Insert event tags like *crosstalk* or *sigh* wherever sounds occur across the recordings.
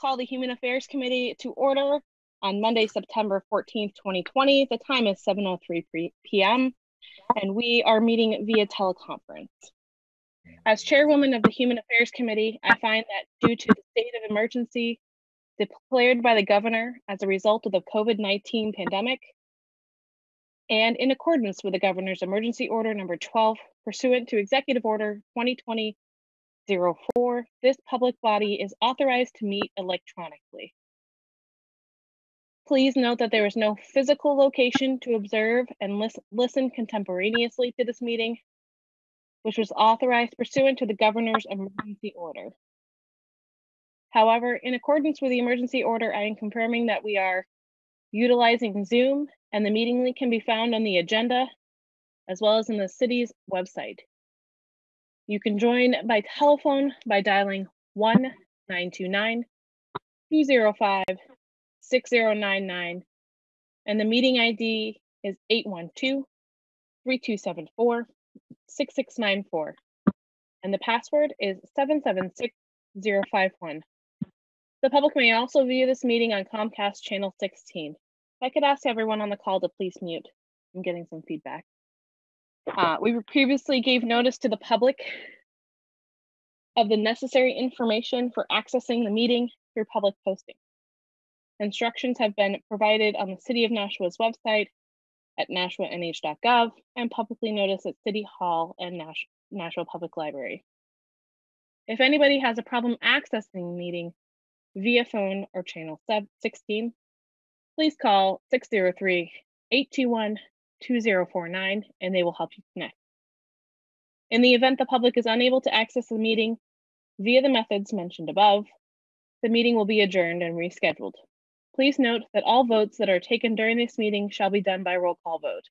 call the Human Affairs Committee to order on Monday, September 14th, 2020. The time is 7.03 p.m. and we are meeting via teleconference. As chairwoman of the Human Affairs Committee, I find that due to the state of emergency declared by the governor as a result of the COVID-19 pandemic, and in accordance with the governor's emergency order number 12, pursuant to executive order 2020 04, this public body is authorized to meet electronically. Please note that there is no physical location to observe and lis listen contemporaneously to this meeting, which was authorized pursuant to the governor's emergency order. However, in accordance with the emergency order, I am confirming that we are utilizing Zoom and the meeting link can be found on the agenda as well as in the city's website. You can join by telephone by dialing 1 929 205 6099, and the meeting ID is 812 3274 6694, and the password is 776051. The public may also view this meeting on Comcast Channel 16. If I could ask everyone on the call to please mute. I'm getting some feedback. Uh, we previously gave notice to the public of the necessary information for accessing the meeting through public posting. Instructions have been provided on the City of Nashua's website at nashuanh.gov and publicly noticed at City Hall and Nash Nashua Public Library. If anybody has a problem accessing the meeting via phone or channel 16, please call 603 821 2049 and they will help you connect. In the event the public is unable to access the meeting via the methods mentioned above, the meeting will be adjourned and rescheduled. Please note that all votes that are taken during this meeting shall be done by roll call vote.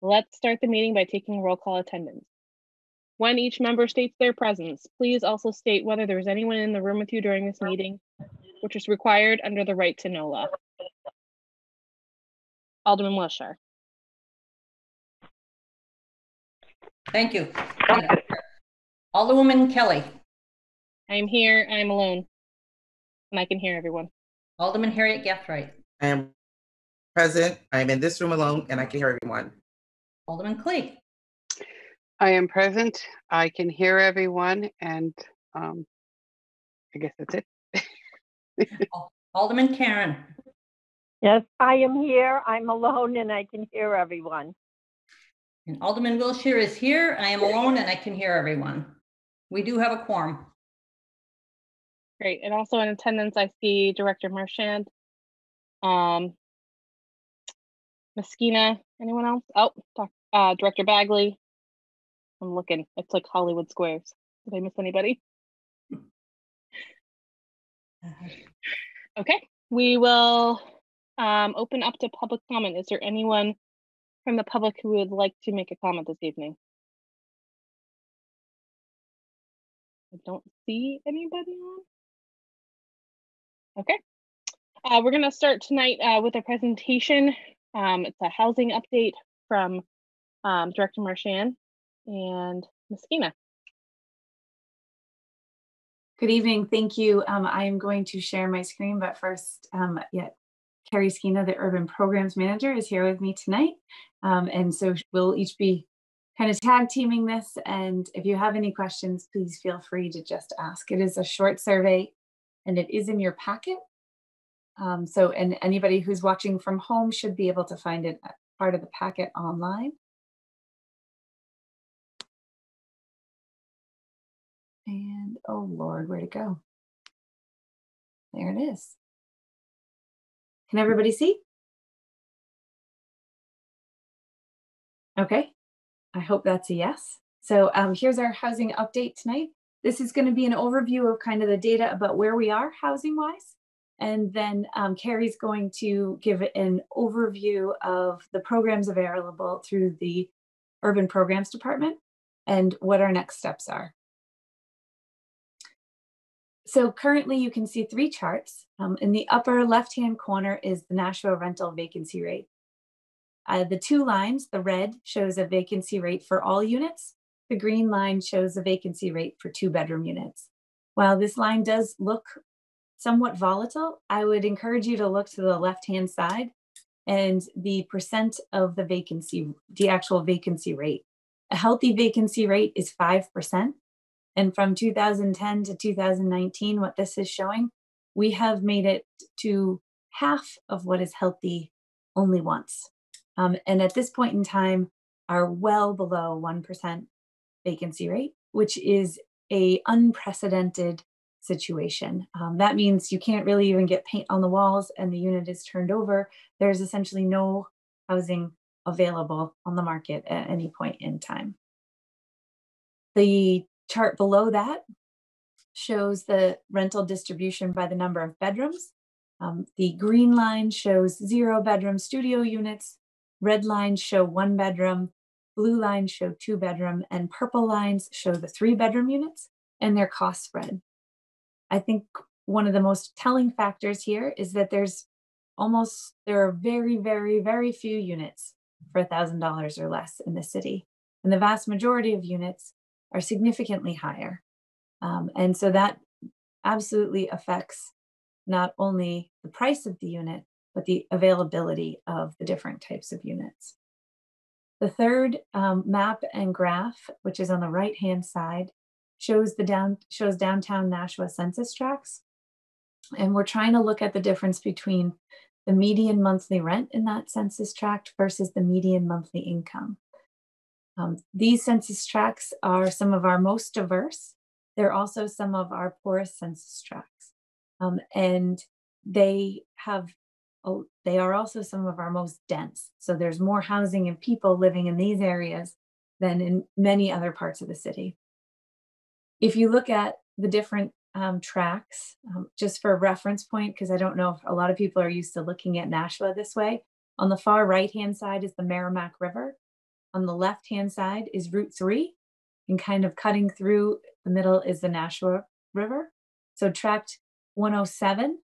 Let's start the meeting by taking roll call attendance. When each member states their presence, please also state whether there is anyone in the room with you during this meeting, which is required under the right to know law. Alderman Wilshire. Thank you. Alderwoman Kelly. I'm here, I'm alone, and I can hear everyone. Alderman Harriott-Gathright. I am present. I am in this room alone and I can hear everyone. Alderman Clegg. I am present. I can hear everyone and um, I guess that's it. *laughs* Alderman Caron. Yes, I am here. I'm alone and I can hear everyone. And Alderman Wilshire is here. I am alone and I can hear everyone. We do have a quorum. Great. And also in attendance, I see Director Marchant, um, Meskina, anyone else? Oh, uh, Director Bagley. I'm looking. It's like Hollywood Squares. Did I miss anybody? *laughs* Okay, we will um, open up to public comment. Is there anyone from the public who would like to make a comment this evening? I don't see anybody on. Okay. Uh, we're going to start tonight uh, with a presentation. Um, it's a housing update from um, Director Marchant and Meskina. Good evening. Thank you. Um, I am going to share my screen, but first, um, yeah, Carrie Schena, the Urban Programs Manager, is here with me tonight. Um, and so we'll each be kind of tag teaming this. And if you have any questions, please feel free to just ask. It is a short survey and it is in your packet. Um, so, and anybody who's watching from home should be able to find it part of the packet online. And oh Lord, where'd it go? There it is. Can everybody see? Okay, I hope that's a yes. So um, here's our housing update tonight. This is going to be an overview of kind of the data about where we are housing wise. And then um, Carrie's going to give an overview of the programs available through the Urban Programs Department and what our next steps are. So currently you can see three charts. Um, in the upper left-hand corner is the Nashua rental vacancy rate. Uh, the two lines, the red shows a vacancy rate for all units the green line shows a vacancy rate for two bedroom units. While this line does look somewhat volatile, I would encourage you to look to the left-hand side and the percent of the vacancy, the actual vacancy rate. A healthy vacancy rate is 5%. And from 2010 to 2019, what this is showing, we have made it to half of what is healthy only once. Um, and at this point in time, are well below 1% vacancy rate, which is a unprecedented situation. Um, that means you can't really even get paint on the walls and the unit is turned over. There's essentially no housing available on the market at any point in time. The chart below that shows the rental distribution by the number of bedrooms. Um, the green line shows zero bedroom studio units, red lines show one bedroom, blue lines show two bedroom, and purple lines show the three bedroom units and their cost spread. I think one of the most telling factors here is that there's almost, there are very, very, very few units for $1,000 or less in the city. And the vast majority of units are significantly higher. Um, and so that absolutely affects not only the price of the unit, but the availability of the different types of units. The third um, map and graph, which is on the right hand side, shows the down shows downtown Nashua census tracts. And we're trying to look at the difference between the median monthly rent in that census tract versus the median monthly income. Um, these census tracts are some of our most diverse. They're also some of our poorest census tracts. Um, and they have, oh, they are also some of our most dense. So there's more housing and people living in these areas than in many other parts of the city. If you look at the different um, tracks, um, just for reference point, because I don't know if a lot of people are used to looking at Nashua this way. On the far right hand side is the Merrimack River. On the left hand side is Route 3, and kind of cutting through the middle is the Nashua River. So, tract 107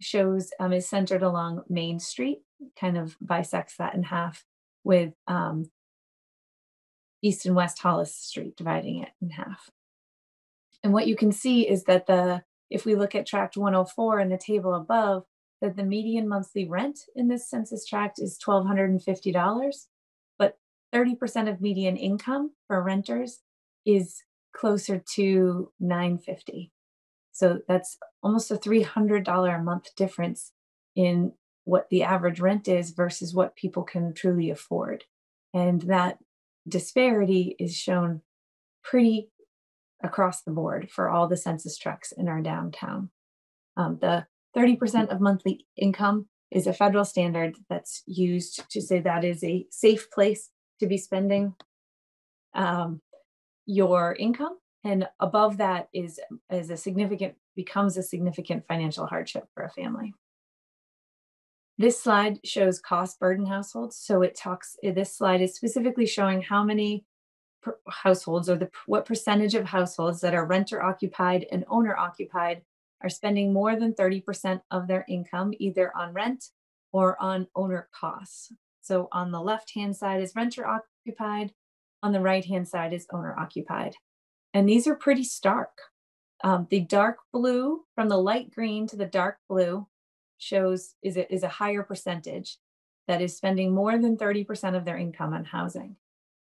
shows um, is centered along Main Street, kind of bisects that in half with um, East and West Hollis Street, dividing it in half. And what you can see is that the, if we look at tract 104 in the table above, that the median monthly rent in this census tract is $1,250, but 30% of median income for renters is closer to 950. So that's almost a $300 a month difference in what the average rent is versus what people can truly afford. And that disparity is shown pretty across the board for all the census tracts in our downtown. Um, the 30% of monthly income is a federal standard that's used to say that is a safe place to be spending um, your income. And above that is, is a significant, becomes a significant financial hardship for a family. This slide shows cost burden households. So it talks, this slide is specifically showing how many households or the what percentage of households that are renter occupied and owner occupied are spending more than 30% of their income either on rent or on owner costs. So on the left hand side is renter occupied, on the right hand side is owner occupied. And these are pretty stark. Um, the dark blue from the light green to the dark blue shows is a, is a higher percentage that is spending more than 30% of their income on housing.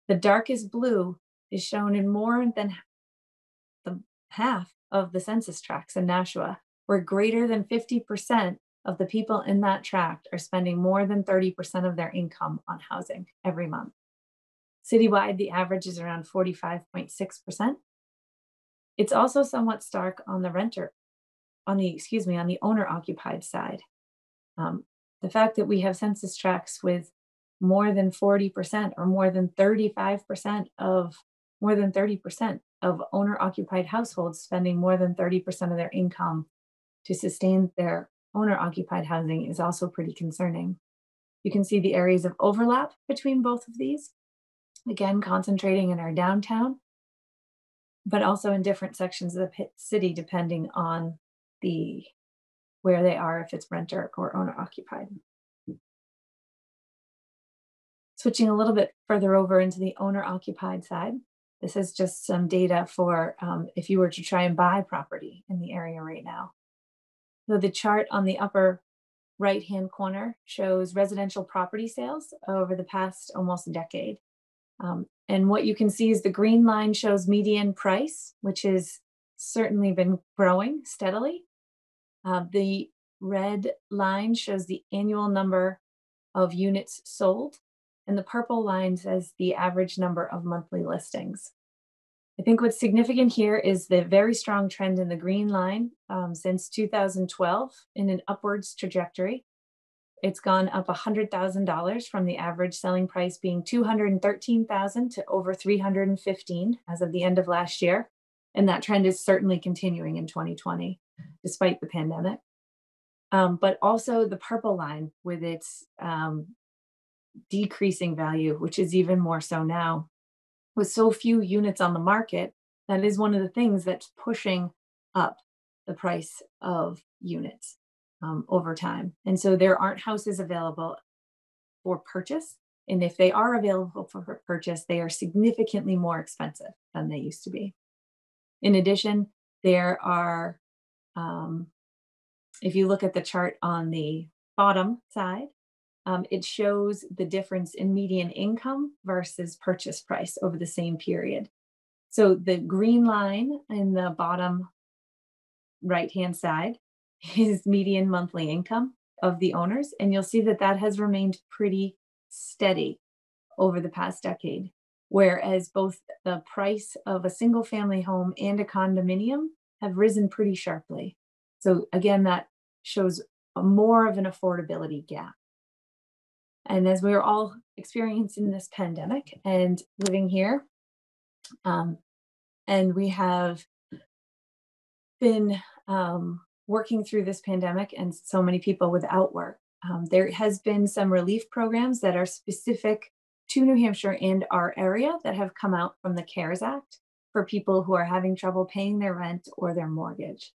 The darkest blue is shown in more than the half of the census tracts in Nashua, where greater than 50% of the people in that tract are spending more than 30% of their income on housing every month. Citywide, the average is around 45.6%. It's also somewhat stark on the renter, on the, excuse me, on the owner occupied side. Um, the fact that we have census tracts with more than 40% or more than 35% of more than 30% of owner occupied households spending more than 30% of their income to sustain their owner occupied housing is also pretty concerning. You can see the areas of overlap between both of these, again, concentrating in our downtown, but also in different sections of the city, depending on the where they are, if it's renter or owner occupied. Switching a little bit further over into the owner occupied side, this is just some data for um, if you were to try and buy property in the area right now. So the chart on the upper right-hand corner shows residential property sales over the past almost decade. Um, and what you can see is the green line shows median price, which has certainly been growing steadily. Uh, the red line shows the annual number of units sold, and the purple line says the average number of monthly listings. I think what's significant here is the very strong trend in the green line um, since 2012 in an upwards trajectory. It's gone up $100,000 from the average selling price being 213,000 to over 315 as of the end of last year. And that trend is certainly continuing in 2020, despite the pandemic. Um, but also the purple line with its um, decreasing value, which is even more so now. With so few units on the market, that is one of the things that's pushing up the price of units um, over time. And so there aren't houses available for purchase. And if they are available for purchase, they are significantly more expensive than they used to be. In addition, there are, um, if you look at the chart on the bottom side, um, it shows the difference in median income versus purchase price over the same period. So the green line in the bottom right hand side *laughs* is median monthly income of the owners. And you'll see that that has remained pretty steady over the past decade. Whereas both the price of a single family home and a condominium have risen pretty sharply. So again, that shows more of an affordability gap. And as we are all experiencing this pandemic and living here, um, and we have been um, working through this pandemic and so many people without work. Um, there has been some relief programs that are specific to New Hampshire and our area that have come out from the CARES Act for people who are having trouble paying their rent or their mortgage.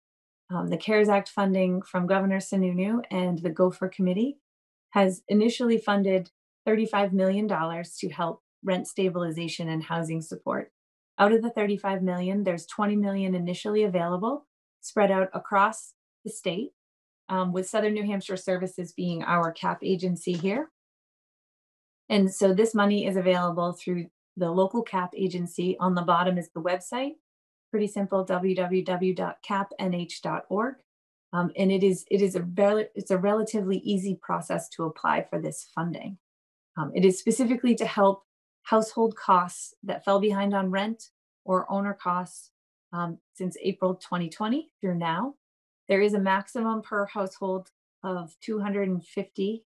Um, the CARES Act funding from Governor Sununu and the GOFERR Committee has initially funded $35 million to help rent stabilization and housing support. Out of the 35 million, there's 20 million initially available, spread out across the state, um, with Southern New Hampshire Services being our CAP agency here. And so this money is available through the local CAP agency. On the bottom is the website, pretty simple, www.capnh.org. Um, and it is it is a rel- it's a relatively easy process to apply for this funding. Um, it is specifically to help household costs that fell behind on rent or owner costs um, since April 2020 through now. There is a maximum per household of 250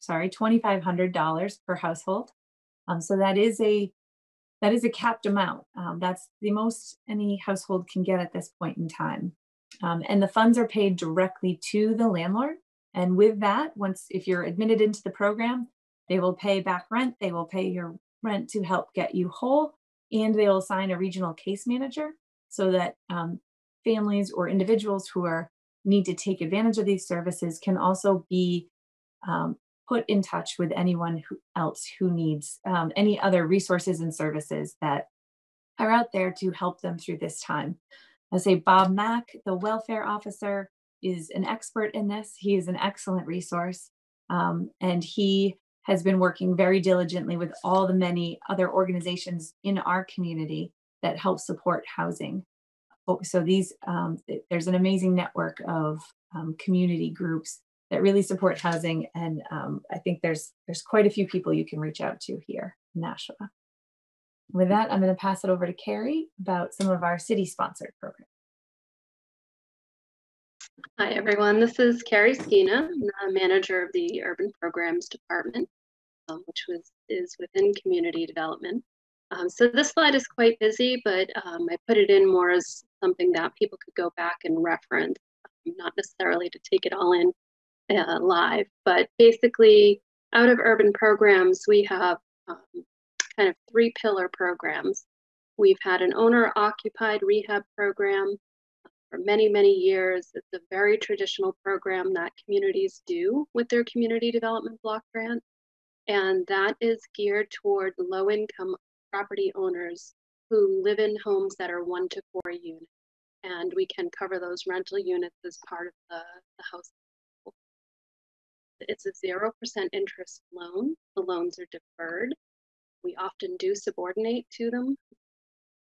sorry $2,500 per household. Um, so that is a that is a capped amount. Um, that's the most any household can get at this point in time. Um, and the funds are paid directly to the landlord. And with that, once if you're admitted into the program, they will pay back rent, they will pay your rent to help get you whole, and they will assign a regional case manager so that um, families or individuals who are need to take advantage of these services can also be um, put in touch with anyone who else who needs um, any other resources and services that are out there to help them through this time. I say Bob Mack, the welfare officer, is an expert in this. He is an excellent resource. Um, and he has been working very diligently with all the many other organizations in our community that help support housing. Oh, so these, um, there's an amazing network of um, community groups that really support housing. And um, I think there's, there's quite a few people you can reach out to here in Nashua. With that, I'm going to pass it over to Carrie about some of our city sponsored programs. Hi, everyone. This is Carrie Schena, manager of the Urban Programs Department, um, which was is within community development. Um, so this slide is quite busy, but um, I put it in more as something that people could go back and reference, um, not necessarily to take it all in uh, live, but basically out of urban programs, we have um, kind of three pillar programs. We've had an owner occupied rehab program for many, many years. It's a very traditional program that communities do with their community development block grant. And that is geared toward low income property owners who live in homes that are one to four units. and we can cover those rental units as part of the, the house. It's a 0% interest loan. The loans are deferred. We often do subordinate to them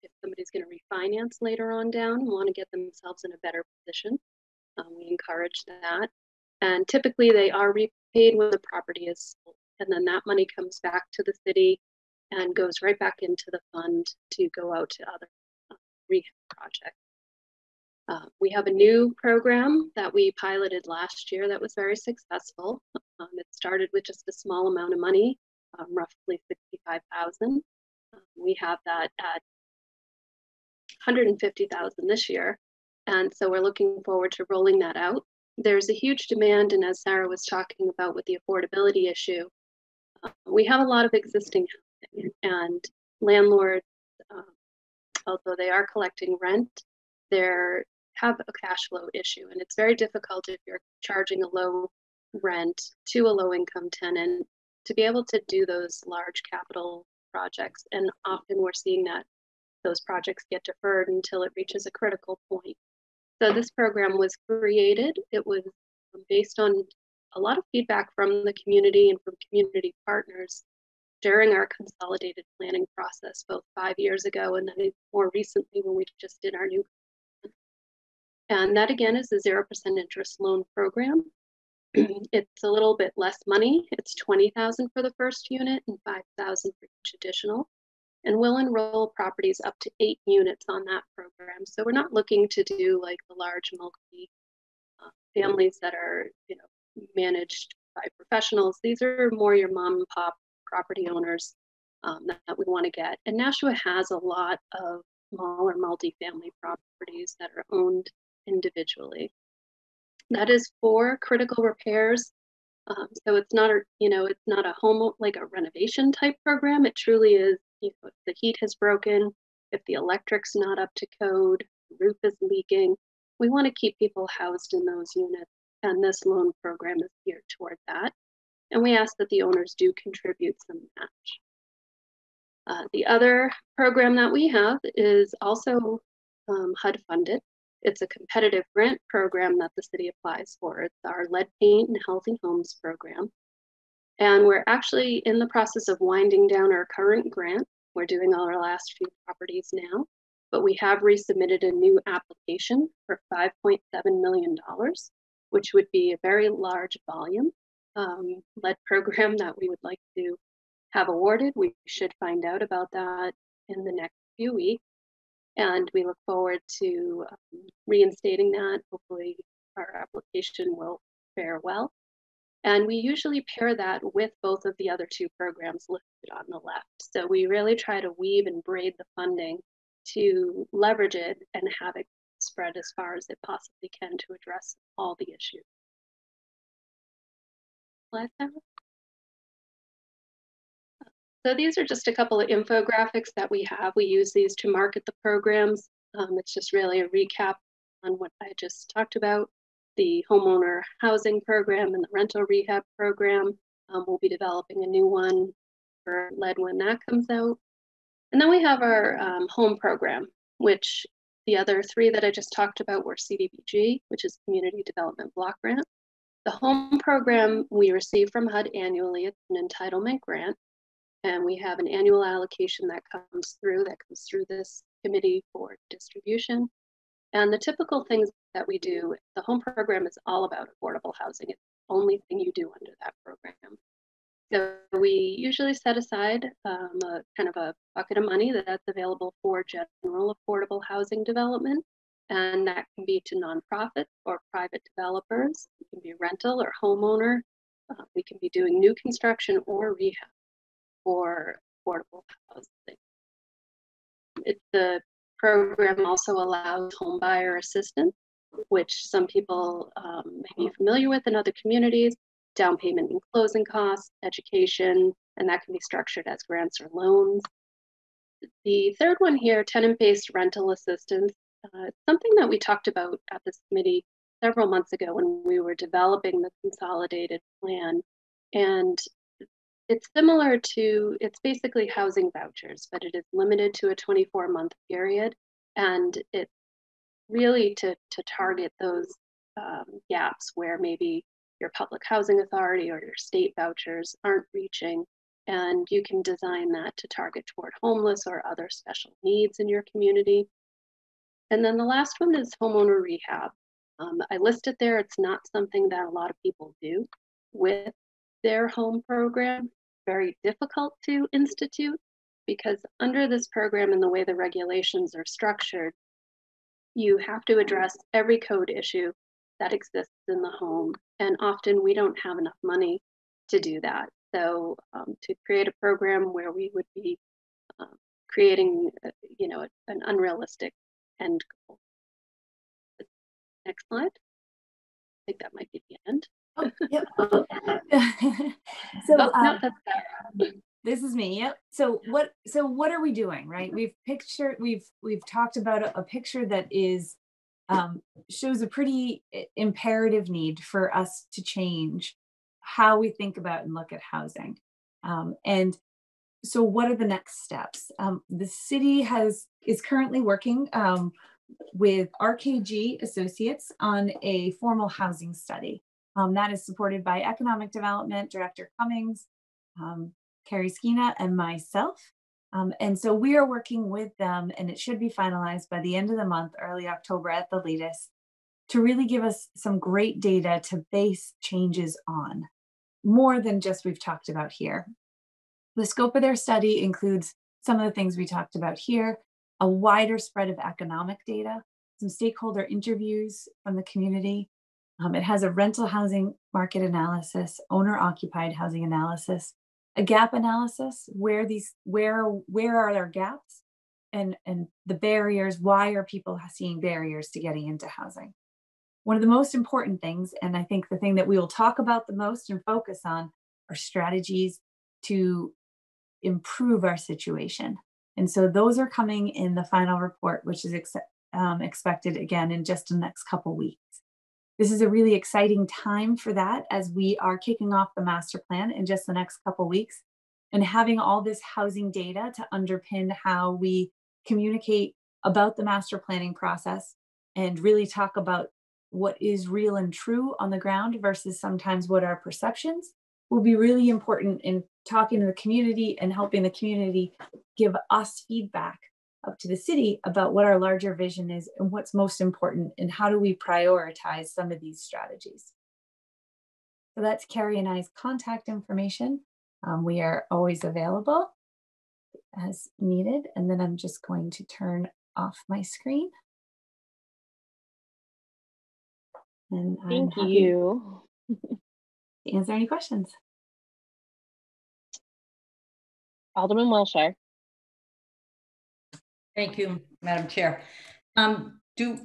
if somebody's going to refinance later on down want to get themselves in a better position. Um, we encourage that. And typically they are repaid when the property is sold. And then that money comes back to the city and goes right back into the fund to go out to other uh, rehab projects. Uh, we have a new program that we piloted last year that was very successful. Um, it started with just a small amount of money, um, roughly 65,000. Um, we have that at 150,000 this year. And so we're looking forward to rolling that out. There's a huge demand, and as Sarah was talking about with the affordability issue, uh, we have a lot of existing and landlords, uh, although they are collecting rent, they're have a cash flow issue. And it's very difficult if you're charging a low rent to a low income tenant to be able to do those large capital projects. And often we're seeing that those projects get deferred until it reaches a critical point. So this program was created. It was um, based on a lot of feedback from the community and from community partners during our consolidated planning process, both five years ago and then more recently when we just did our new and that again is a 0% interest loan program. It's a little bit less money. It's 20,000 for the first unit and 5,000 for each additional. And we'll enroll properties up to eight units on that program. So we're not looking to do like the large multi uh, families that are, you know, managed by professionals. These are more your mom and pop property owners um, that, we want to get. And Nashua has a lot of smaller multifamily properties that are owned individually. That is for critical repairs. Um, so it's not a, you know, it's not a home like a renovation type program. It truly is, you know, if the heat has broken, if the electric's not up to code, roof is leaking, we want to keep people housed in those units. And this loan program is geared toward that. And we ask that the owners do contribute some match. Uh, the other program that we have is also um, HUD funded. It's a competitive grant program that the city applies for. It's our lead paint and healthy homes program. And we're actually in the process of winding down our current grant. We're doing all our last few properties now, but we have resubmitted a new application for $5.7 million, which would be a very large volume um, lead program that we would like to have awarded. We should find out about that in the next few weeks. And we look forward to um, reinstating that. Hopefully, our application will fare well. And we usually pair that with both of the other two programs listed on the left. So we really try to weave and braid the funding to leverage it and have it spread as far as it possibly can to address all the issues. So these are just a couple of infographics that we have. We use these to market the programs. Um, it's just really a recap on what I just talked about. The homeowner housing program and the rental rehab program. Um, we'll be developing a new one for lead when that comes out. And then we have our um, home program, which the other three that I just talked about were CDBG, which is Community Development Block Grant. The home program we receive from HUD annually, it's an entitlement grant. And we have an annual allocation that comes through, that comes through this committee for distribution. And the typical things that we do, the home program is all about affordable housing. It's the only thing you do under that program. So we usually set aside um, a kind of a bucket of money that's available for general affordable housing development. And that can be to nonprofits or private developers. It can be rental or homeowner. Uh, we can be doing new construction or rehab for affordable housing. It, the program also allows home buyer assistance, which some people um, may be familiar with in other communities, down payment and closing costs, education, and that can be structured as grants or loans. The third one here, tenant-based rental assistance, uh, something that we talked about at this committee several months ago when we were developing the consolidated plan. And it's similar to, it's basically housing vouchers, but it is limited to a 24 month period. And it's really to, to target those um, gaps where maybe your public housing authority or your state vouchers aren't reaching. And you can design that to target toward homeless or other special needs in your community. And then the last one is homeowner rehab. Um, I listed there, it's not something that a lot of people do with their home program. Very difficult to institute because under this program and the way the regulations are structured, you have to address every code issue that exists in the home. And often we don't have enough money to do that. So um, to create a program where we would be uh, creating, uh, you know, an unrealistic end goal. Next slide. I think that might be the end. Oh, yep. *laughs* so no, um, this is me. Yep. So what? So what are we doing? Right. We've pictured. We've we've talked about a, a picture that is um, shows a pretty imperative need for us to change how we think about and look at housing. Um, and so, what are the next steps? Um, the city has is currently working um, with RKG Associates on a formal housing study. Um, that is supported by Economic Development Director Cummings, um, Carrie Schena, and myself. Um, and so we are working with them, and it should be finalized by the end of the month, early October at the latest, to really give us some great data to base changes on, more than just we've talked about here. The scope of their study includes some of the things we talked about here, a wider spread of economic data, some stakeholder interviews from the community. Um, it has a rental housing market analysis, owner occupied housing analysis, a gap analysis where these where where are there gaps? And and the barriers why are people seeing barriers to getting into housing? One of the most important things and i think the thing that we will talk about the most and focus on are strategies to improve our situation. And so those are coming in the final report which is ex- um, expected again in just the next couple weeks this is a really exciting time for that as we are kicking off the master plan in just the next couple weeks and having all this housing data to underpin how we communicate about the master planning process and really talk about what is real and true on the ground versus sometimes what are perceptions will be really important in talking to the community and helping the community give us feedback up to the city about what our larger vision is and what's most important and how do we prioritize some of these strategies. So that's Carrie and I's contact information. Um, we are always available as needed. And then I'm just going to turn off my screen. And Thank I'm you. to *laughs* answer any questions. Alderman Wilshire. Thank you, Madam Chair. Um, do,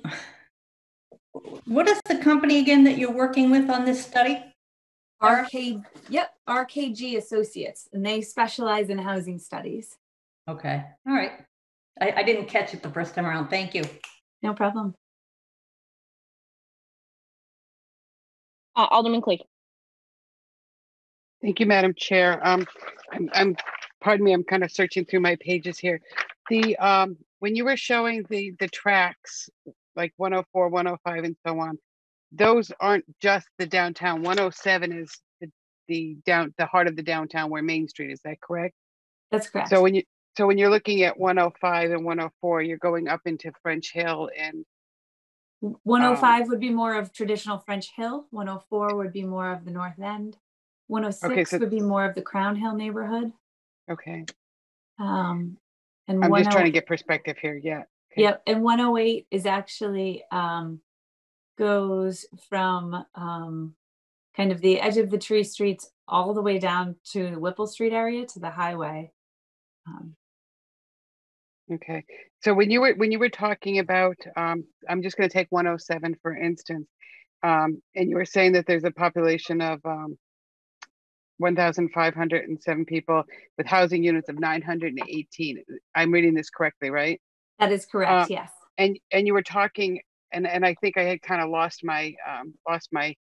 what is the company again that you're working with on this study? RK, yep, RKG Associates, and they specialize in housing studies. Okay, all right. I, I didn't catch it the first time around. Thank you. No problem. Uh, Alderman Clegg. Thank you, Madam Chair. Um, I'm, I'm, pardon me, I'm kind of searching through my pages here. The, um, when you were showing the, the tracks, like 104, 105 and so on, those aren't just the downtown. 107 is the, the down, the heart of the downtown where Main Street, is that correct? That's correct. So when you, so when you're looking at 105 and 104, you're going up into French Hill and 105 would be more of traditional French Hill. 104 would be more of the North End. 106 so- would be more of the Crown Hill neighborhood. okay, Um, and I'm just trying to get perspective here. Yeah. okay. Yep, and 108 is actually um, goes from um, kind of the edge of the tree streets all the way down to the Whipple Street area to the highway. Um, Okay, so when you were when you were talking about, um, I'm just going to take 107 for instance, um, and you were saying that there's a population of um, 1,507 people with housing units of 918. I'm reading this correctly, right? that is correct. Uh, yes. And and you were talking, and and I think I had kind of lost my um, lost my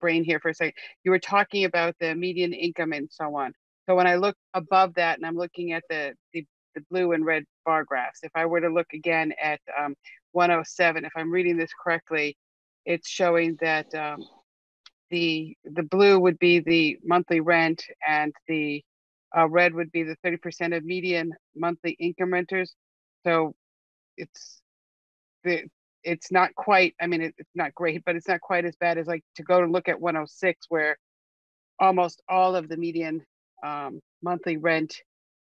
brain here for a second. You were talking about the median income and so on. So when I look above that, and I'm looking at the the, the blue and red bar graphs, if I were to look again at um, 107, if I'm reading this correctly, it's showing that um, the the blue would be the monthly rent and the uh, red would be the 30% of median monthly income renters. So it's the it's not quite i mean it, it's not great but it's not quite as bad as like to go and look at 106 where almost all of the median um, monthly rent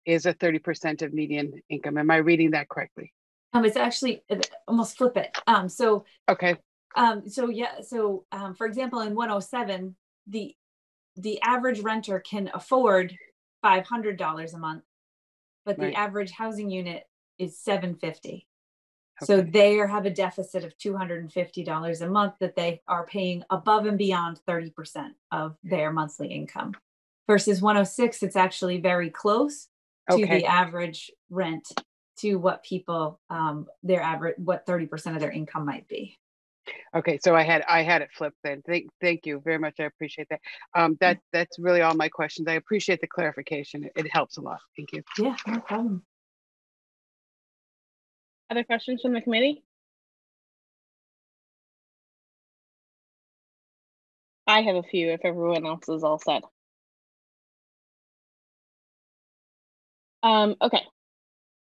is a 30% of median income am i reading that correctly Um, it's actually almost flip it. Um, so, okay um, so yeah, so, um, for example, in one oh seven, the, the average renter can afford five hundred dollars a month. But the Right. average housing unit is seven fifty. So they have a deficit of two hundred and fifty dollars a month that they are paying above and beyond thirty percent of their monthly income. Versus one oh six, it's actually very close to Okay. the average rent to what people, um, their average, what thirty percent of their income might be. Okay so i had i had it flipped then thank thank you very much i appreciate that um that that's really all my questions i appreciate the clarification it, it helps a lot thank you Yeah, no problem. Other questions from the committee? I have a few if everyone else is all set. Um, okay.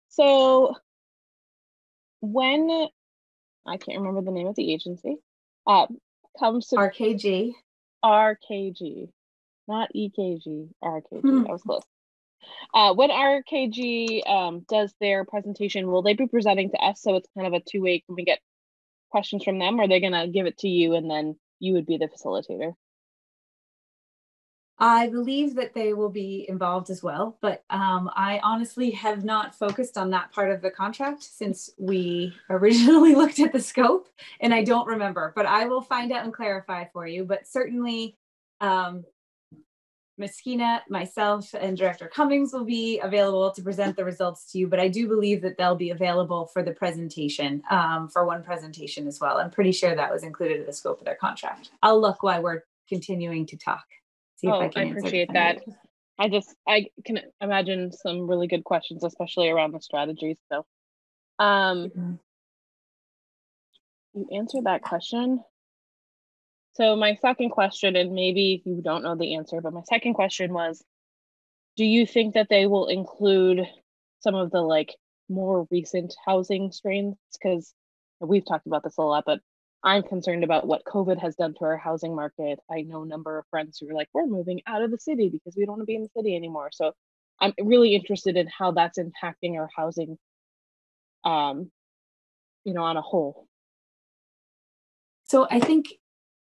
So when I can't remember the name of the agency, uh, comes to RKG, RKG, not EKG, RKG. Hmm. That was close. Uh, when RKG um, does their presentation, will they be presenting to us? So it's kind of a two way. Can we get questions from them? Or are they going to give it to you and then you would be the facilitator? I believe that they will be involved as well, but um, I honestly have not focused on that part of the contract since we *laughs* originally looked at the scope, and I don't remember. But I will find out and clarify for you. But certainly, um. Myself, and Director Cummings will be available to present the results to you. But I do believe that they'll be available for the presentation, um, for one presentation as well. I'm pretty sure that was included in the scope of their contract. I'll look while we're continuing to talk. See Oh, I answer appreciate that. I just I can imagine some really good questions, especially around the strategies. So, um, Mhm. you answered that question. So my second question, and maybe you don't know the answer, but my second question was, do you think that they will include some of the like more recent housing strains? Because we've talked about this a lot, but I'm concerned about what COVID has done to our housing market. I know a number of friends who are like, we're moving out of the city because we don't want to be in the city anymore. So I'm really interested in how that's impacting our housing, um, you know, on a whole. So I think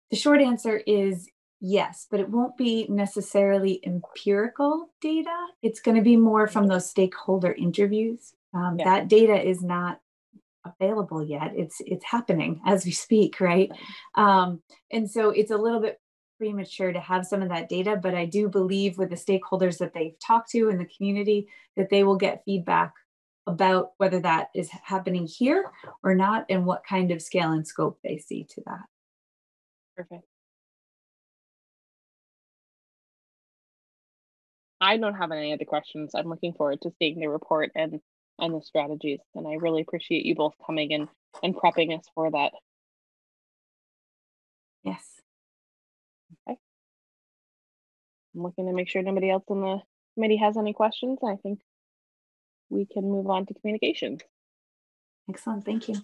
the short answer is yes, but it won't be necessarily empirical data. It's going to be more from those stakeholder interviews. Um, Yeah. That data is not available yet. It's it's happening as we speak, right? Um, and so it's a little bit premature to have some of that data, but I do believe with the stakeholders that they've talked to in the community that they will get feedback about whether that is happening here or not and what kind of scale and scope they see to that. Perfect. I don't have any other questions. I'm looking forward to seeing the report and and the strategies. And I really appreciate you both coming and and prepping us for that. Yes. Okay. I'm looking to make sure nobody else in the committee has any questions. I think we can move on to communications. Excellent. Thank you.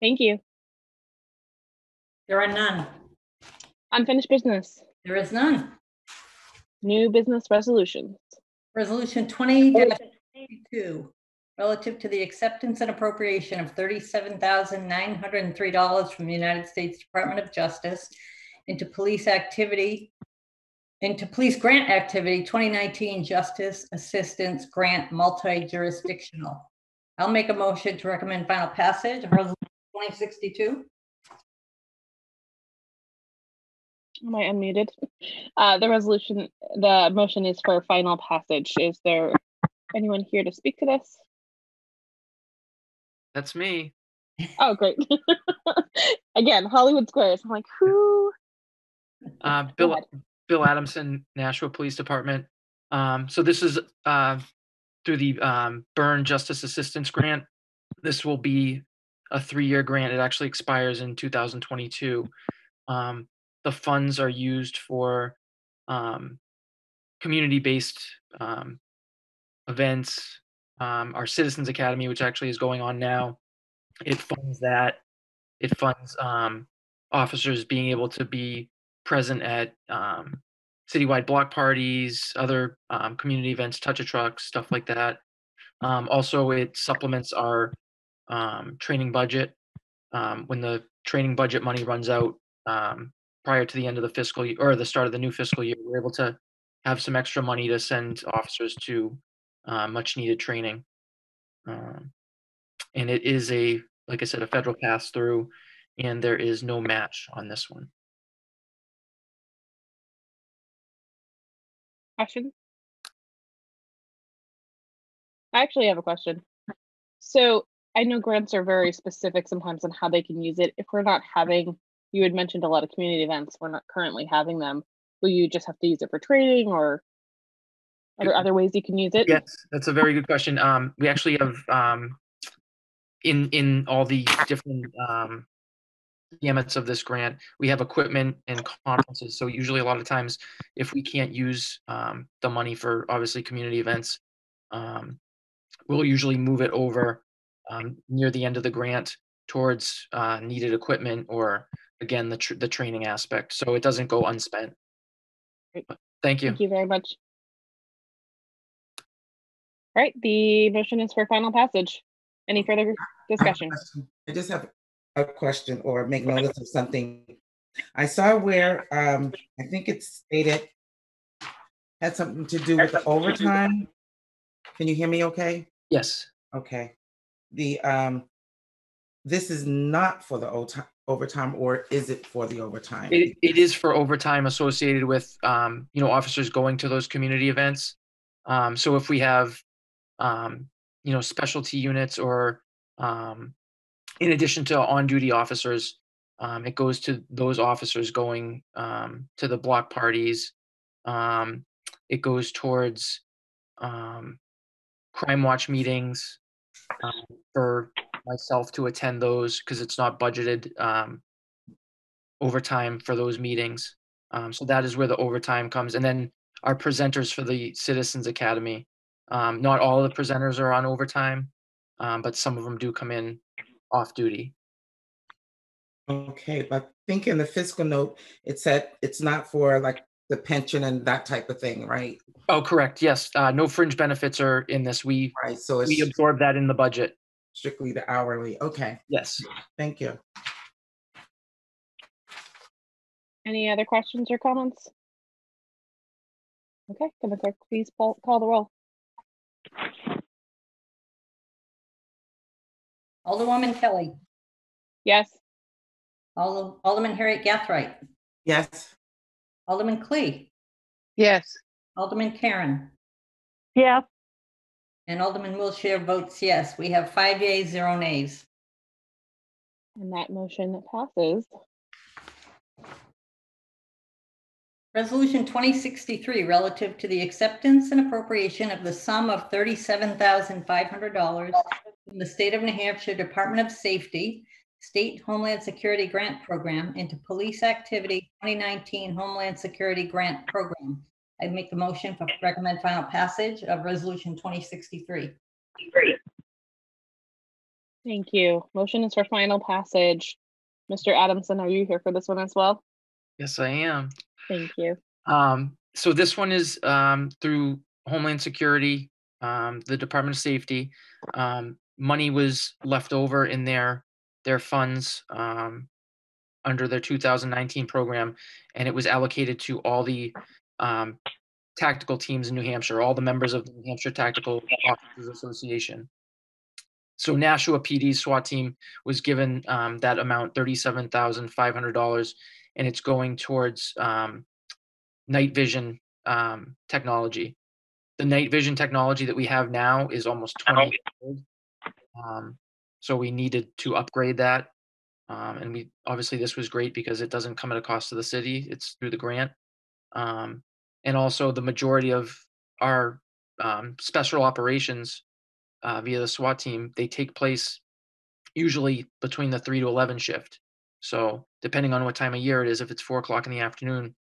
Thank you. There are none. Unfinished business. There is none. New business resolutions. Resolution 20 twenty two, relative to the acceptance and appropriation of thirty-seven thousand nine hundred and three dollars from the United States Department of Justice into police activity, into police grant activity, twenty nineteen Justice Assistance Grant Multi-Jurisdictional. I'll make a motion to recommend final passage of resolution twenty sixty-two. Am I unmuted? Uh, the resolution, the motion is for final passage. Is there anyone here to speak to this? That's me. Oh, great. *laughs* Again, Hollywood Squares. I'm like, who? Uh, Bill. Bill Adamson, Nashua Police Department. Um, so this is uh, through the um, Byrne Justice Assistance Grant. This will be a three-year grant. It actually expires in 2022. Um, the funds are used for um, community-based um, events. Um, our Citizens Academy, which actually is going on now, it funds that. It funds um, officers being able to be present at um, citywide block parties, other um, community events, touch a truck, stuff like that. Um, also, it supplements our um, training budget. When the training budget money runs out prior to the end of the fiscal year or the start of the new fiscal year, we're able to have some extra money to send officers to uh, much needed training. Um, and it is a, like I said, a federal pass through, and there is no match on this one. Question? I actually have a question. So I know grants are very specific sometimes on how they can use it. If we're not having, you had mentioned a lot of community events, we're not currently having them. Will you just have to use it for training or are there other ways you can use it? Yes, that's a very good question. Um, we actually have um, in in all the different um, gamuts of this grant, we have equipment and conferences. So usually, a lot of times, if we can't use um, the money for obviously community events, um, we'll usually move it over um, near the end of the grant towards uh, needed equipment or again the tr- the training aspect. So it doesn't go unspent. Thank you. Thank you very much. All right, the motion is for final passage. Any further I have a discussion? I just have a question or make notice of something. I saw where, um, I think it's stated, had something to do with the overtime. Can you hear me okay? Yes. Okay. The, um, this is not for the ota- overtime, or is it for the overtime? It, it is for overtime associated with, um, you know, officers going to those community events. Um, so if we have, um, you know, specialty units or, um, in addition to on-duty officers, um, it goes to those officers going, um, to the block parties. Um, it goes towards, um, crime watch meetings, um, for myself to attend those because it's not budgeted, um, overtime for those meetings. So that is where the overtime comes. And then our presenters for the Citizens Academy. Um, not all of the presenters are on overtime, um, but some of them do come in off duty. Okay, but I think in the fiscal note, it said it's not for like the pension and that type of thing, right? Oh, correct. Yes. Uh, no fringe benefits are in this. We Right, so we absorb that in the budget. strictly the hourly. Okay, Yes. thank you. Any other questions or comments? Okay, can the clerk please call, call the roll? Alderwoman Kelly, Yes, Alder- Alderman Harriott-Gathright, Yes, Alderman Klee, Yes, Alderman Caron, yes, and Alderman Wilshire votes yes. We have five yeas, zero nays. and that motion passes. Resolution 2063, relative to the acceptance and appropriation of the sum of $37,500 from the State of New Hampshire Department of Safety State Homeland Security Grant Program into Police Activity 2019 Homeland Security Grant Program. I make the motion for recommend final passage of Resolution 2063. Thank you. Motion is for final passage. Mr. Adamson, are you here for this one as well? Yes, I am. Thank you. Um, so this one is um, through Homeland Security, um, the Department of Safety. Um, money was left over in their their funds um, under their 2019 program, and it was allocated to all the um, tactical teams in New Hampshire, all the members of the New Hampshire Tactical Officers Association. So Nashua PD SWAT team was given um, that amount, thirty-seven thousand five hundred dollars, and it's going towards um, night vision um, technology. The night vision technology that we have now is almost 20 years old. Um, so we needed to upgrade that. Um, and we obviously this was great because it doesn't come at a cost to the city. It's through the grant. Um, and also the majority of our um, special operations uh, via the SWAT team, they take place usually between the three to eleven shift. So depending on what time of year it is, if it's four o'clock in the afternoon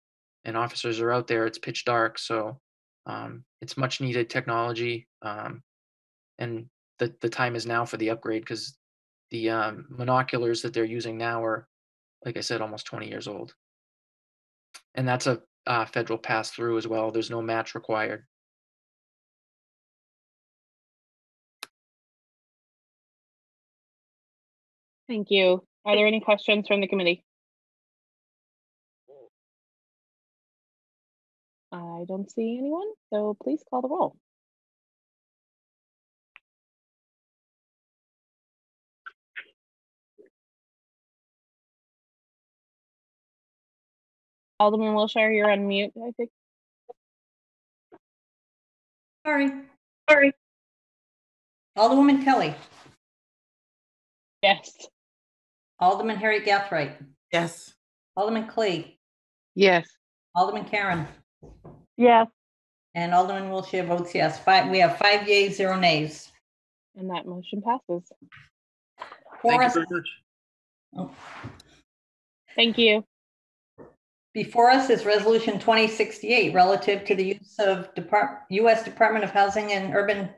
and officers are out there, it's pitch dark. So um, it's much needed technology. Um, and the, the time is now for the upgrade because the um, monoculars that they're using now are, like I said, almost 20 years old. And that's a uh, federal pass through as well. There's no match required. Thank you. Are there any questions from the committee? I don't see anyone, so please call the roll. Alderman Wilshire, you're on mute, I think. Sorry. Sorry. Alderwoman Kelly, Yes. Alderman Harriott-Gathright, Yes. Alderman Klee, Yes, Alderman Caron, yes, and Alderman Wilshire votes yes. Five, we have five yeas, zero nays. And that motion passes. For Thank you very much. oh, Thank you. Before us is Resolution 2068 relative to the use of Depart, U.S. Department of Housing and Urban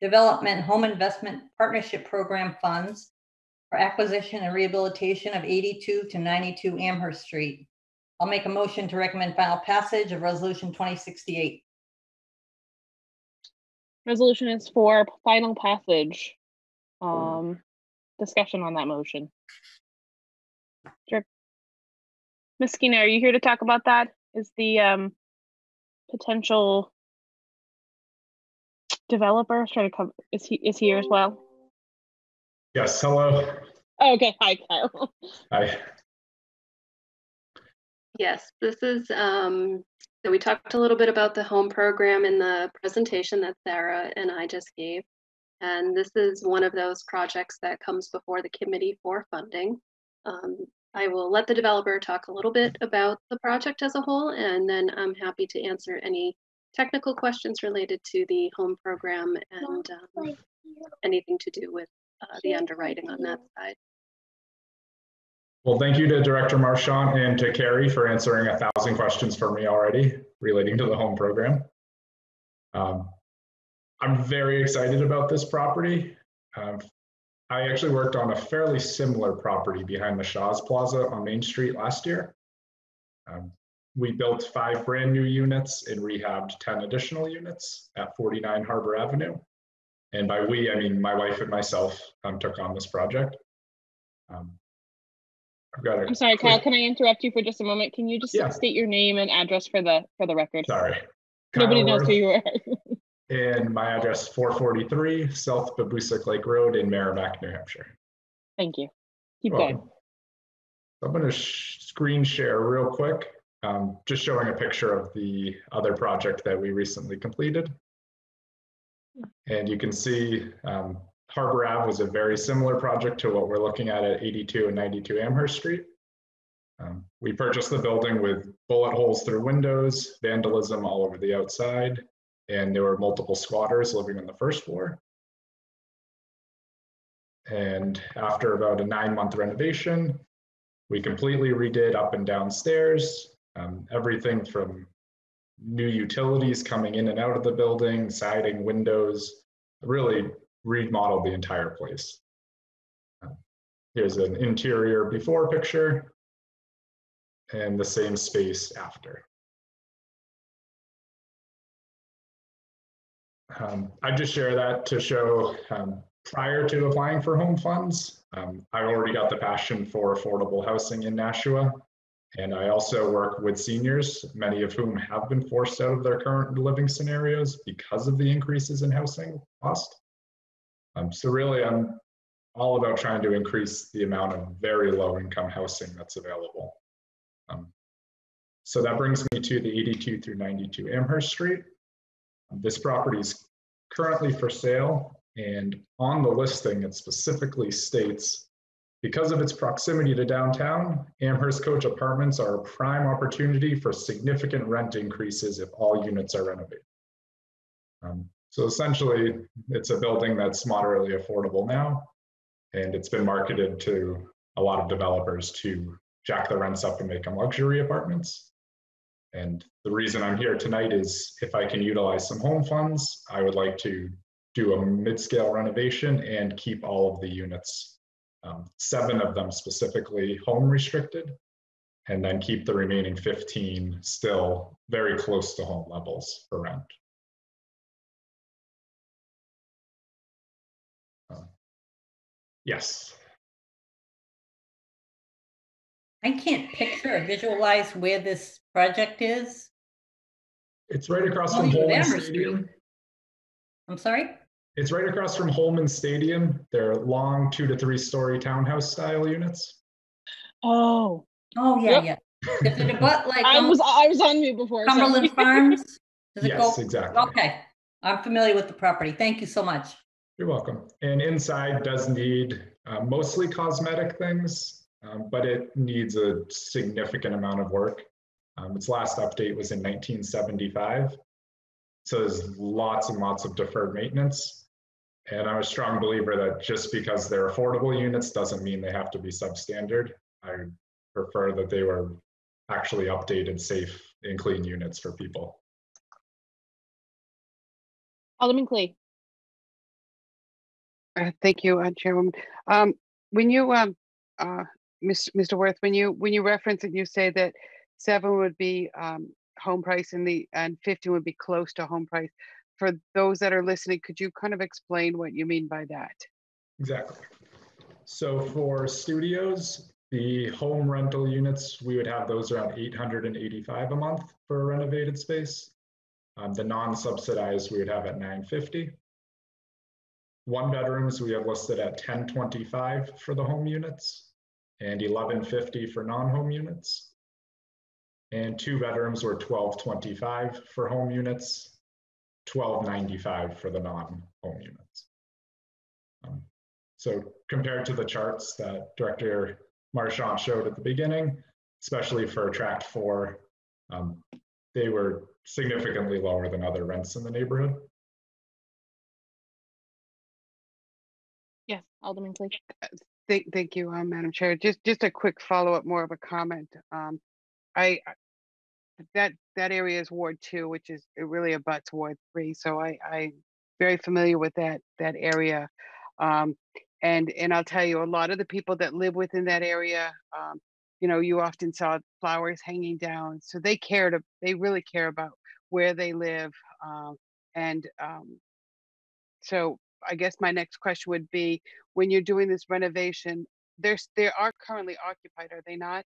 Development Home Investment Partnership Program funds for acquisition and rehabilitation of 82 to 92 Amherst Street. I'll make a motion to recommend final passage of Resolution 2068. Resolution is for final passage. Um, discussion on that motion. Sure. Ms. Schena, are you here to talk about that? Is the um potential developer trying to come, is he, is here as well? Yes, hello. Oh, Okay, hi, Kyle. *laughs* Hi. Yes, this is, um, so we talked a little bit about the home program in the presentation that Sarah and I just gave. And this is one of those projects that comes before the committee for funding. Um, I will let the developer talk a little bit about the project as a whole, and then I'm happy to answer any technical questions related to the home program and um, anything to do with uh, the underwriting on that side. Well, thank you to Director Marchant and to Carrie for answering a thousand questions for me already relating to the home program. Um, I'm very excited about this property. Um, I actually worked on a fairly similar property behind the Shaw's Plaza on Main Street last year. Um, we built five brand new units and rehabbed 10 additional units at 49 Harbor Avenue. And by we, I mean my wife and myself um, took on this project. Um, I've got a I'm sorry, Kyle, can I interrupt you for just a moment? Can you just Yeah. state your name and address for the, for the record? Sorry. Nobody Kyle knows who you are. *laughs* And my address 443 South Baboosic Lake Road in Merrimack, New Hampshire. Thank you. Keep going. So I'm going to screen share real quick, um, just showing a picture of the other project that we recently completed. And you can see um, Harbor Ave was a very similar project to what we're looking at at 82 and 92 Amherst Street. Um, we purchased the building with bullet holes through windows, vandalism all over the outside, and there were multiple squatters living on the first floor. And after about a nine month renovation, we completely redid up and downstairs, um, everything from new utilities coming in and out of the building, siding, windows, really remodeled the entire place. Um, Here's an interior before picture and the same space after. Um, I just share that to show um, prior to applying for home funds, um, I already got the passion for affordable housing in Nashua. And I also work with seniors, many of whom have been forced out of their current living scenarios because of the increases in housing cost. Um, so really, I'm all about trying to increase the amount of very low income housing that's available. Um, so that brings me to the 82 through 92 Amherst Street. This property is currently for sale and on the listing, it specifically states, because of its proximity to downtown, Amherst Coach Apartments are a prime opportunity for significant rent increases if all units are renovated. Um, so essentially, it's a building that's moderately affordable now And it's been marketed to a lot of developers to jack the rents up and make them luxury apartments. And the reason I'm here tonight is if I can utilize some home funds, I would like to do a mid-scale renovation and keep all of the units, um, seven of them specifically home restricted, and then keep the remaining 15 still very close to home levels for rent. Um, Yes, I can't picture or visualize where this project is. it's right across from Holman Amherst Stadium. I'm sorry? It's right across from Holman Stadium. They're long two to three story townhouse style units. Oh, Oh, yeah, Yep. yeah. Is it about *laughs* like I um, was I was on mute before. sorry. Cumberland *laughs* Farms? Does it Yes, go? exactly. Okay, I'm familiar with the property. Thank you so much. You're welcome. And inside does need uh, mostly cosmetic things, um, but it needs a significant amount of work. Um, its last update was in 1975. So there's lots and lots of deferred maintenance. And I'm a strong believer that just because they're affordable units doesn't mean they have to be substandard. I prefer that they were actually updated, safe, and clean units for people. Alderman Klee. Uh, Thank you, uh, Chairwoman. Um, When you, um, uh, Ms- Mr. Worth, when you, when you reference it, you say that seven would be um, home price and the, and 15 would be close to home price. For those that are listening, could you kind of explain what you mean by that? Exactly. So for studios, the home rental units, we would have those around 885 a month for a renovated space. Um, the non-subsidized, we would have at 950. One bedrooms, we have listed at 1025 for the home units and 1150 for non-home units. And two bedrooms were 1225 for home units, 1295 for the non-home units. Um, So compared to the charts that Director Marchant showed at the beginning, especially for tract four, um, they were significantly lower than other rents in the neighborhood. Yes, Alderman Klee. Thank, thank you, uh, Madam Chair. Just, just a quick follow-up, more of a comment. Um, I, that, that area is Ward Two, which is, really abuts Ward Three, so I, I very familiar with that, that area. Um, and, and I'll tell you, a lot of the people that live within that area, um, you know, you often saw flowers hanging down, so they care to, they really care about where they live. Um, and, um, so I guess my next question would be, when you're doing this renovation, there's, they are currently occupied, are they not?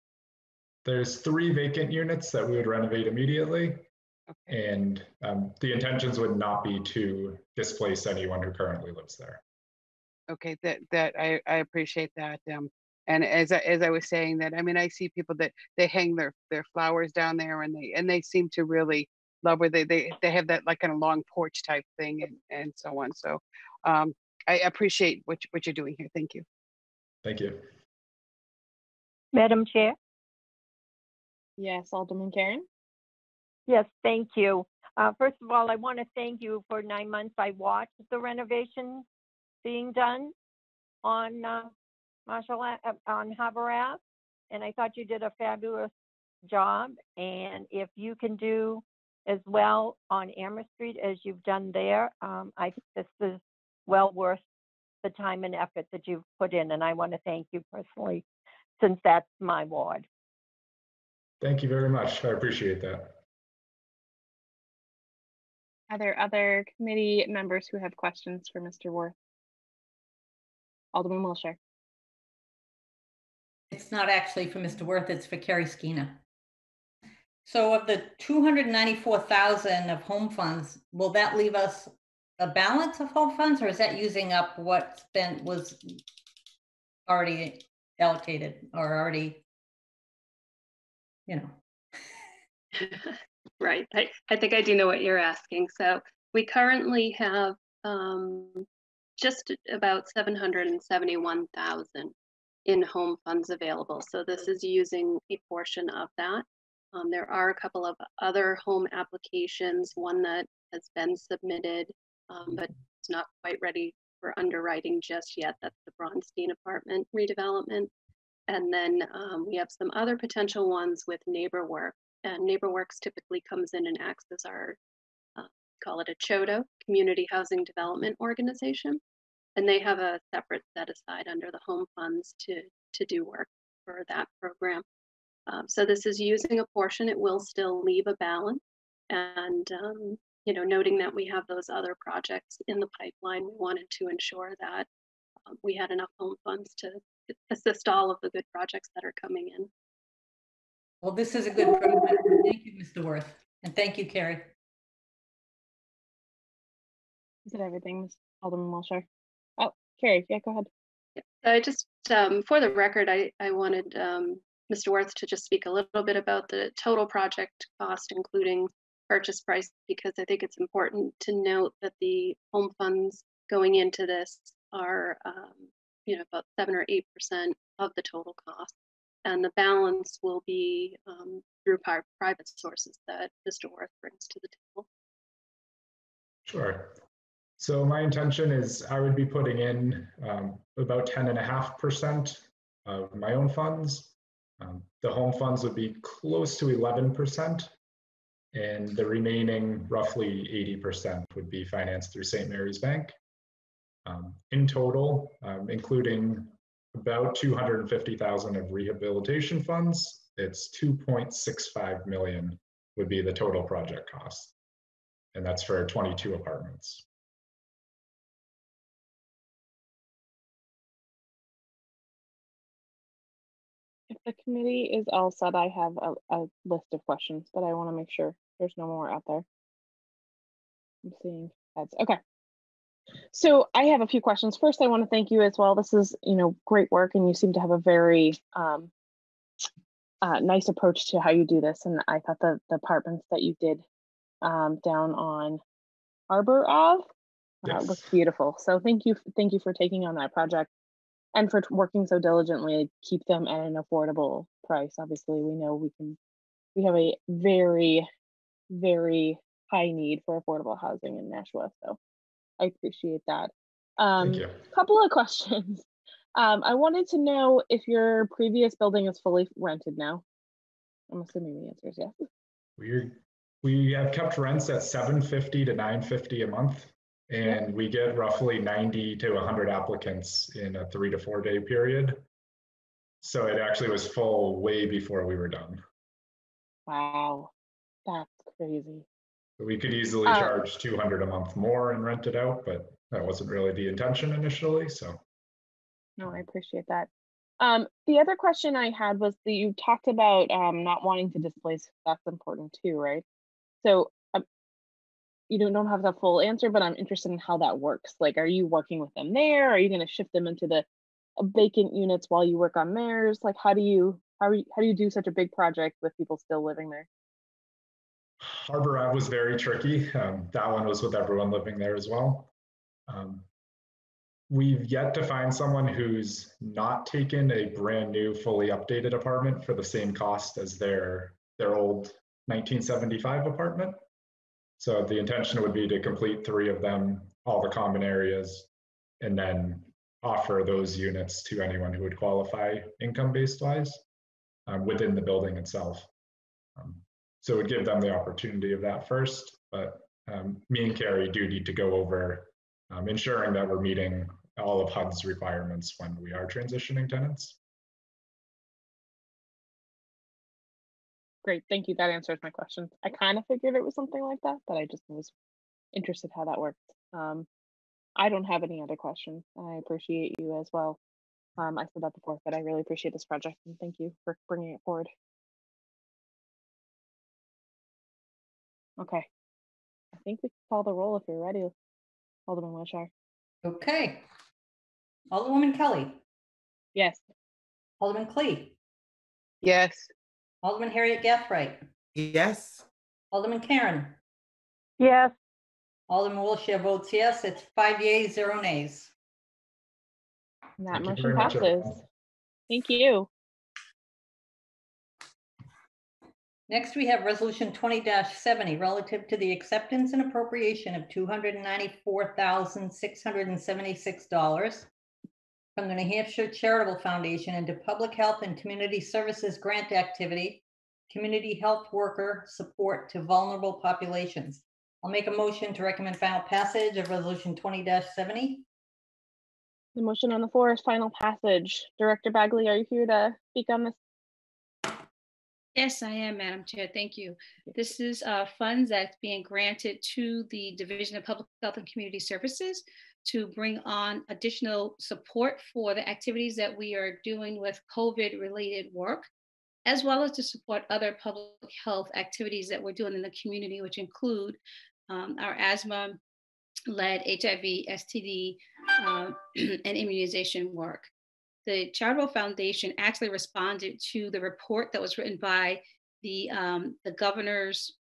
There's three vacant units that we would renovate immediately. Okay, And um, the intentions would not be to displace anyone who currently lives there. okay, that, that, I, I appreciate that. Um, and as I, as I was saying that, I mean, I see people that, they hang their, their flowers down there and they, and they seem to really love where they, they, they have that like kind of long porch type thing and, and so on. So, um, I appreciate what, you- what you're doing here. Thank you. Thank you. Madam Chair? Yes, Alderman Caron. Yes, thank you. Uh, First of all, I want to thank you for nine months. I watched the renovation being done on uh, Marshall, uh, on Harbor Ave, and I thought you did a fabulous job. And if you can do as well on Amherst Street as you've done there, um, I think this is well worth the time and effort that you've put in, and I want to thank you personally, since that's my ward. Thank you very much. I appreciate that. Are there other committee members who have questions for Mr. Worth? Alderman Wilshire. It's not actually for Mr. Worth, it's for Carrie Schena. So of the two hundred ninety-four thousand of home funds, will that leave us a balance of home funds or is that using up what spent was already allocated or already, you know? *laughs* Right, I, I think I do know what you're asking. So we currently have um, just about seven hundred and seventy-one thousand in home funds available. So this is using a portion of that. Um, there are a couple of other home applications, one that has been submitted, um, but it's not quite ready for underwriting just yet. That's the Bronstein apartment redevelopment. And then um, we have some other potential ones with NeighborWorks. And NeighborWorks typically comes in and acts as our, uh, call it a CHODO, Community Housing Development Organization. And they have a separate set aside under the home funds to, to do work for that program. Um, so this is using a portion, it will still leave a balance. And, um, you know, noting that we have those other projects in the pipeline, we wanted to ensure that um, we had enough home funds to assist all of the good projects that are coming in. Well, this is a good program. Thank you, Mr. Worth. And thank you, Carrie. Is it everything, Ms. Alderman Wilshire? Oh, Carrie, yeah, go ahead. I just, um, for the record, I, I wanted um, Mr. Worth to just speak a little bit about the total project cost, including purchase price, because I think it's important to note that the home funds going into this are, um, you know, about seven or eight percent of the total cost. And the balance will be um, through pri- private sources that Mr. Worth brings to the table. Sure. So my intention is I would be putting in um, about 10.5% of my own funds. Um, the home funds would be close to 11%, and the remaining roughly 80% would be financed through St. Mary's Bank. Um, in total, um, including about 250,000 of rehabilitation funds, it's 2.65 million would be the total project cost. And that's for 22 apartments. The committee is all set, I have a, a list of questions, but I want to make sure there's no more out there. I'm seeing heads. Okay. So I have a few questions. First, I want to thank you as well. This is, you know, great work, and you seem to have a very um, uh, nice approach to how you do this. And I thought the, the apartments that you did um, down on Harbor Ave uh, Yes. looks beautiful. So thank you, thank you for taking on that project and for working so diligently to keep them at an affordable price. Obviously, we know we can, we have a very, very high need for affordable housing in Nashua. So I appreciate that. Um, Thank you. couple of *laughs* questions. Um, I wanted to know if your previous building is fully rented now. I'm assuming the answer is yes. We're, we have kept rents at 750 to 950 a month. And we get roughly 90 to 100 applicants in a three to four day period. So it actually was full way before we were done. Wow, that's crazy. We could easily Uh, charge 200 a month more and rent it out, but that wasn't really the intention initially. So No, I appreciate that. Um, the other question I had was that you talked about um, not wanting to displace. That's important too, right? So you don't, don't have the full answer, but I'm interested in how that works. Like, are you working with them there? Are you going to shift them into the uh, vacant units while you work on theirs? Like, how do you how are you, how do you do such a big project with people still living there? Harbor Ave was very tricky. Um, that one was with everyone living there as well. Um, we've yet to find someone who's not taken a brand new, fully updated apartment for the same cost as their their old 1975 apartment. So the intention would be to complete three of them, all the common areas, and then offer those units to anyone who would qualify income-based wise um, within the building itself. Um, so it would give them the opportunity of that first, but um, me and Carrie do need to go over um, ensuring that we're meeting all of HUD's requirements when we are transitioning tenants. Great, thank you. That answers my question. I kind of figured it was something like that, but I just was interested how that worked. Um, I don't have any other questions. I appreciate you as well. Um, I said that before, but I really appreciate this project and thank you for bringing it forward. Okay. I think we can call the roll if you're ready, Alderman Wilshire. Okay. Alderwoman Kelly, Yes. Alderman Klee, Yes, Alderman Harriott-Gathright, Yes, Alderman Caron, Yes, Alderman Wilshire votes yes. It's five yeas, zero nays. And that Thank you motion very much, passes. everyone. Thank you. Next, we have Resolution twenty seventy relative to the acceptance and appropriation of two hundred and ninety-four thousand, six hundred and seventy-six dollars from the New Hampshire Charitable Foundation into Public Health and Community Services Grant Activity, Community Health Worker Support to Vulnerable Populations. I'll make a motion to recommend final passage of Resolution twenty seventy. The motion on the floor is final passage. Director Bagley, are you here to speak on this? Yes, I am, Madam Chair. Thank you. This is uh, funds that's being granted to the Division of Public Health and Community Services to bring on additional support for the activities that we are doing with COVID-related work, as well as to support other public health activities that we're doing in the community, which include um, our asthma-led HIV, STD, uh, *clears throat* and immunization work. The Charitable Foundation actually responded to the report that was written by the, um, the governor's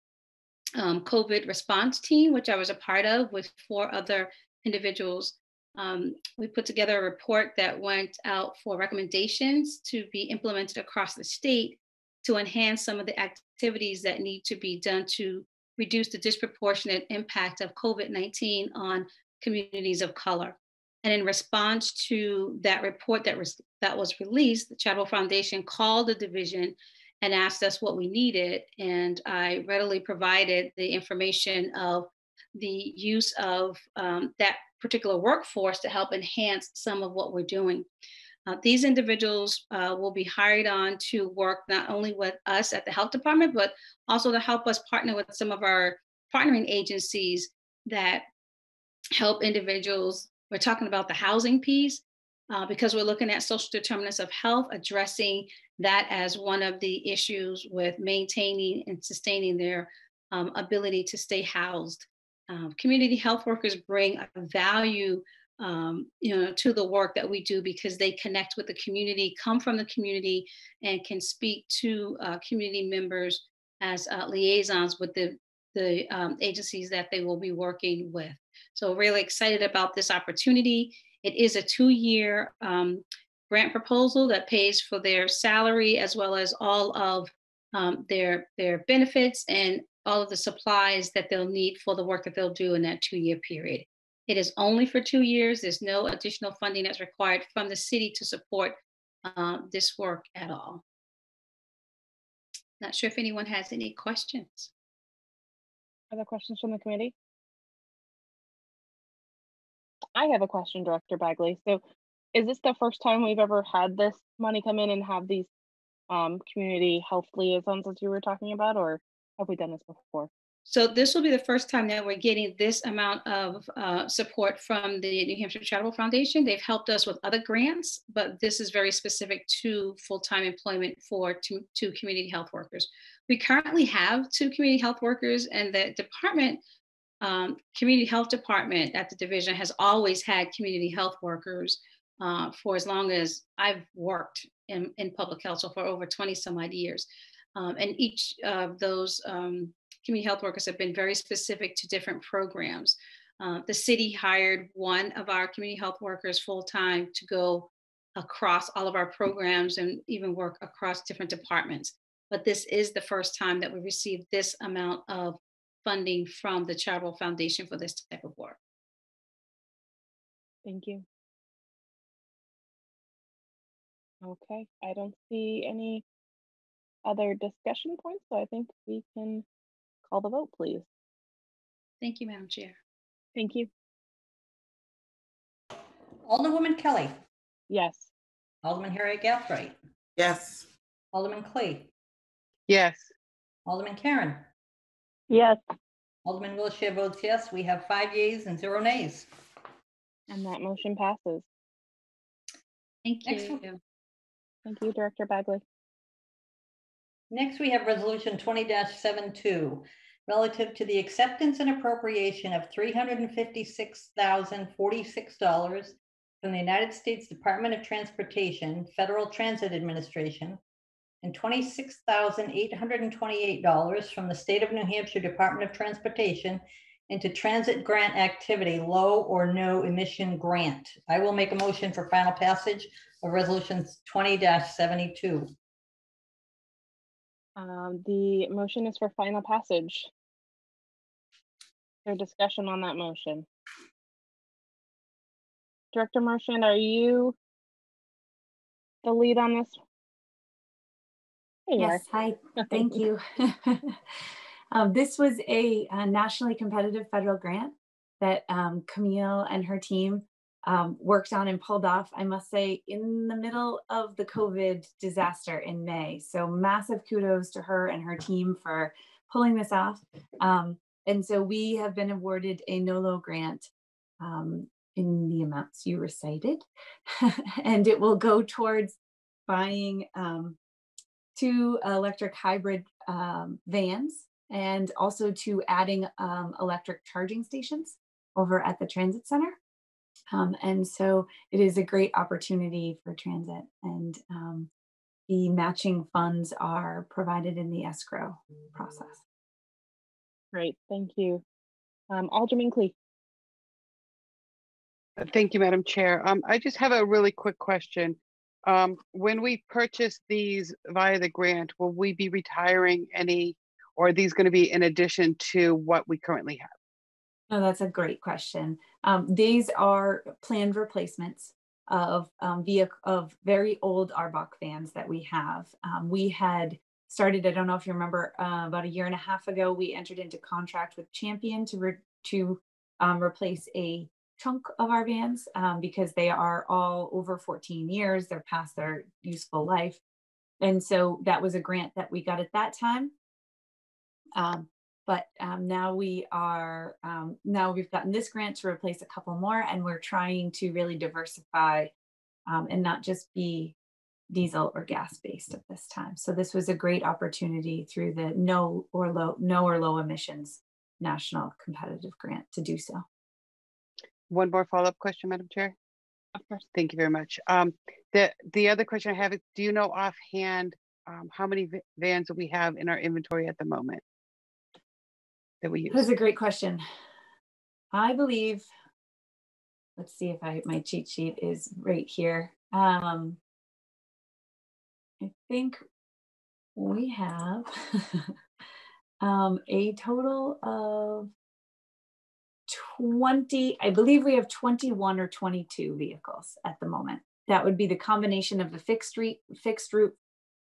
um, COVID response team, which I was a part of with four other individuals. Um, we put together a report that went out for recommendations to be implemented across the state to enhance some of the activities that need to be done to reduce the disproportionate impact of COVID 19 on communities of color. And in response to that report that was, that was released, the Charitable Foundation called the division and asked us what we needed. And I readily provided the information of the use of um, that particular workforce to help enhance some of what we're doing. Uh, these individuals uh, will be hired on to work not only with us at the health department, but also to help us partner with some of our partnering agencies that help individuals we're talking about the housing piece uh, because we're looking at social determinants of health, addressing that as one of the issues with maintaining and sustaining their um, ability to stay housed. Um, community health workers bring a value um, you know, to the work that we do because they connect with the community, come from the community, and can speak to uh, community members as uh, liaisons with the, the um, agencies that they will be working with. So really excited about this opportunity. It is a two-year um, grant proposal that pays for their salary as well as all of um, their, their benefits and all of the supplies that they'll need for the work that they'll do in that two-year period. It is only for two years. There's no additional funding that's required from the city to support uh, this work at all. Not sure if anyone has any questions. Other questions from the committee? I have a question, Director Bagley. So is this the first time we've ever had this money come in and have these um, community health liaisons as you were talking about, or have we done this before? So this will be the first time that we're getting this amount of uh, support from the New Hampshire Charitable Foundation. They've helped us with other grants, but this is very specific to full-time employment for two, two community health workers. We currently have two community health workers and the department um, community health department at the division has always had community health workers uh, for as long as I've worked in, in public health, so for over 20 some odd years. Um, and each of those um, community health workers have been very specific to different programs. Uh, the city hired one of our community health workers full time to go across all of our programs and even work across different departments. But this is the first time that we received this amount of funding from the Charitable Foundation for this type of work. Thank you. Okay, I don't see any other discussion points, so I think we can call the vote, please. Thank you, Madam Chair. Thank you. Alderwoman Kelly, Yes. Alderman Harriet Gathright, Yes. Alderman Klee, Yes, Alderman Caron, yes, Alderman Wilshire votes yes. We have five yeas and zero nays. And that motion passes. Thank you. one. Thank you, Director Bagley. Next, we have Resolution twenty 72 relative to the acceptance and appropriation of three hundred and fifty-six thousand forty-six dollars from the United States Department of Transportation, Federal Transit Administration, and twenty-six thousand eight hundred and twenty-eight dollars from the State of New Hampshire Department of Transportation into transit grant activity, low or no emission grant. I will make a motion for final passage of resolutions twenty seventy-two. Um, the motion is for final passage. There discussion on that motion? Director Marchant, are you the lead on this? There. Yes, hi, *laughs* thank you. *laughs* Um, This was a uh, nationally competitive federal grant that um, Camille and her team um, worked on and pulled off, I must say, in the middle of the COVID disaster in May. So massive kudos to her and her team for pulling this off. Um, And so we have been awarded a NOLO grant um, in the amounts you recited. *laughs* And it will go towards buying um, two electric hybrid um, vans and also to adding um, electric charging stations over at the transit center. Um, and so it is a great opportunity for transit and um, the matching funds are provided in the escrow process. Great, thank you. Um, Alderman Klee. Uh, Thank you, Madam Chair. Um, I just have a really quick question. Um, when we purchase these via the grant, will we be retiring any, or are these going to be in addition to what we currently have? No, that's a great question. Um, these are planned replacements of um, of very old ARBOC vans that we have. Um, we had started. I don't know if you remember, uh, about a year and a half ago, we entered into contract with Champion to re- to um, replace a chunk of our vans um, because they are all over 14 years. They're past their useful life, and so that was a grant that we got at that time. Um, but um, now we are um, now we've gotten this grant to replace a couple more and we're trying to really diversify um, and not just be diesel or gas based at this time so this was a great opportunity through the no or low no or low emissions national competitive grant to do so One more follow-up question, Madam Chair. Of course. Thank you very much. Um, the, the other question I have is, do you know offhand, um, how many va- vans do we have in our inventory at the moment? That we that's a great question. I believe let's see if i my cheat sheet is right here. Um i think we have *laughs* um a total of 20 i believe we have 21 or 22 vehicles at the moment. That would be the combination of the fixed fixed route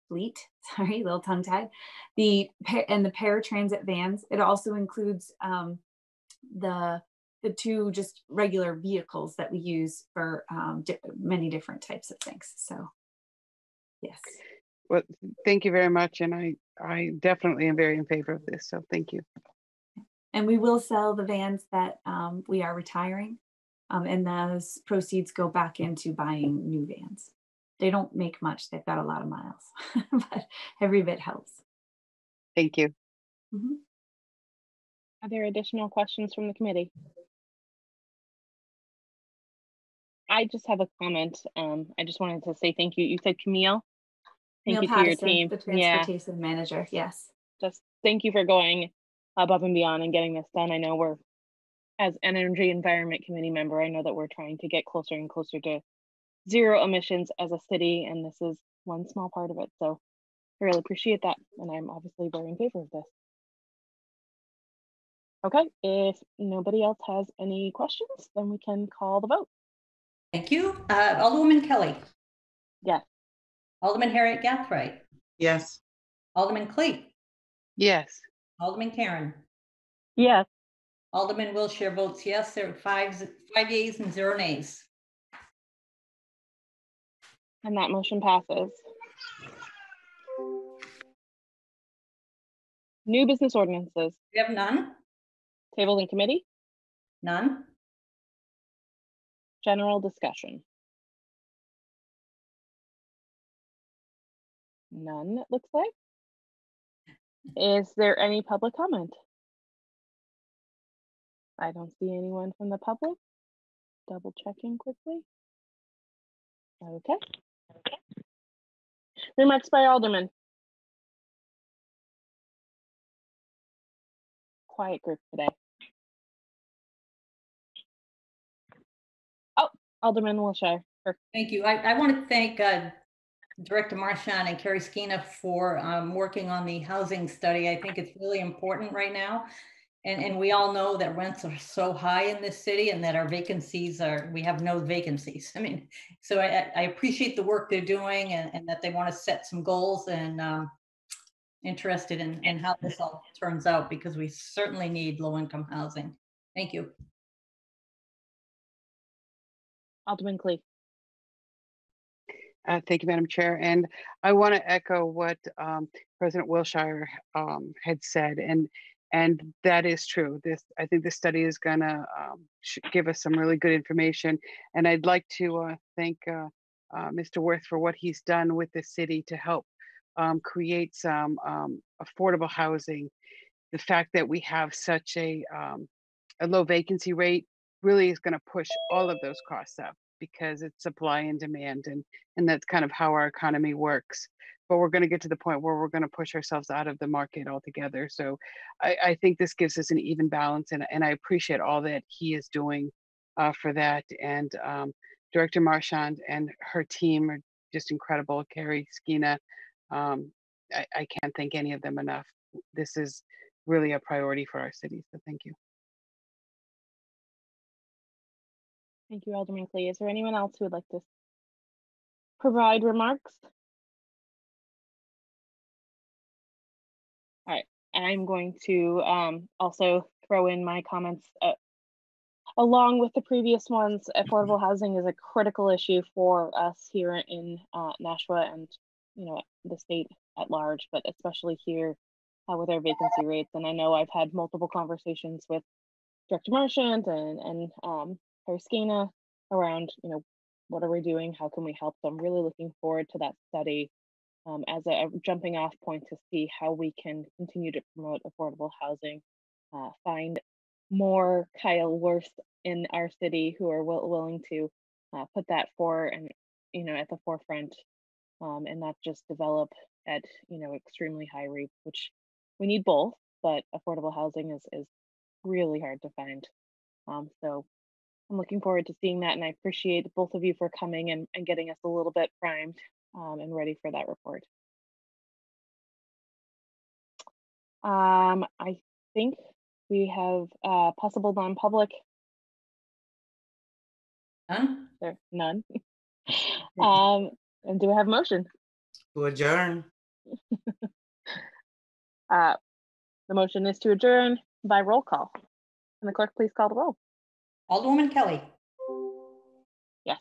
fleet *laughs* sorry little tongue tied the and the paratransit vans. It also includes um the the two just regular vehicles that we use for um, di- many different types of things so yes. Well, thank you very much, and I, I definitely am very in favor of this, so thank you. and we will sell the vans that um, we are retiring um, and those proceeds go back into buying new vans they don't make much they've got a lot of miles *laughs* but every bit helps Thank you. Mhm. Are there additional questions from the committee? I just have a comment. Um, I just wanted to say thank you. You said Camille. Thank Neil you to your team. the Yeah, transportation manager yes just thank you for going above and beyond and getting this done. I know we're, as energy environment committee member, I know that we're trying to get closer and closer to zero emissions as a city, and this is one small part of it. So I really appreciate that, and I'm obviously very in favor of this. Okay, if nobody else has any questions, then we can call the vote. Thank you. Uh, Alderwoman Kelly. Yes. Alderman Harriott-Gathright. Yes. Alderman Klee. Yes, Alderman Caron. yes, Alderman Wilshire votes yes. There are five, z- five yeas and zero nays. And that motion passes. New business ordinances, We have none? tabled in committee, None? general discussion. None, it looks like. Is there any public comment? I don't see anyone from the public. Double checking quickly. Okay. Remarks by Alderman. Quiet group today. Oh, Alderman Wilshire. Thank you. I, I want to thank uh, Director Marchant and Carrie Schena for um, working on the housing study. I think it's really important right now. And, and we all know that rents are so high in this city and that our vacancies are, we have no vacancies. *laughs* I mean, so I, I appreciate the work they're doing and, and that they want to set some goals and um, interested in, in how this all turns out because we certainly need low-income housing. Thank you. Alderman Klee. Uh, Thank you, Madam Chair. And I want to echo what um, President Wilshire um, had said, and and that is true. This I think this study is going to give us some really good information. And I'd like to uh, thank uh, uh, Mr. Worth for what he's done with the city to help um, create some um, affordable housing. The fact that we have such a um, a low vacancy rate really is going to push all of those costs up because it's supply and demand and and that's kind of how our economy works but we're going to get to the point where we're going to push ourselves out of the market altogether so i, I think this gives us an even balance and, and i appreciate all that he is doing uh, for that and um, director Marchant and her team are just incredible carrie Schena, um, I, I can't thank any of them enough this is really a priority for our city so thank you Thank you, Alderman Klee. Is there anyone else who would like to provide remarks? All right, I'm going to um, also throw in my comments. Uh, along with the previous ones, affordable housing is a critical issue for us here in uh, Nashua and you know the state at large, but especially here uh, with our vacancy rates. And I know I've had multiple conversations with Director Marchant and and um, Schena around, you know, what are we doing? How can we help? I'm really looking forward to that study um, as a, jumping off point to see how we can continue to promote affordable housing, uh, find more Kyle Worth in our city who are will, willing to uh, put that for and you know at the forefront um, and not just develop at you know extremely high rates, which we need both, but affordable housing is is really hard to find. Um, so I'm looking forward to seeing that, and I appreciate both of you for coming and, and getting us a little bit primed um, and ready for that report. Um, I think we have uh, possible non-public. None? There, none. *laughs* um, and do we have a motion? To adjourn. *laughs* uh, the motion is to adjourn by roll call. Can the clerk please call the roll? Alderwoman Kelly. Yes.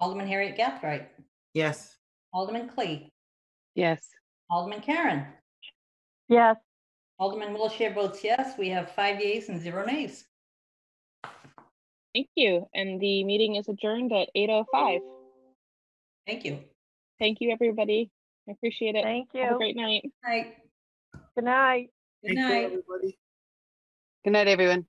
Alderman Harriott-Gathright. Yes. Alderman Klee. yes Alderman Caron. Yes. Alderman Wilshire votes yes. We have five yeas and zero nays. Thank you. And the meeting is adjourned at 8.05. Thank you. Thank you, everybody. I appreciate it. Thank you. Have a you. great night. Good Night. Good night. Good night. good night everyone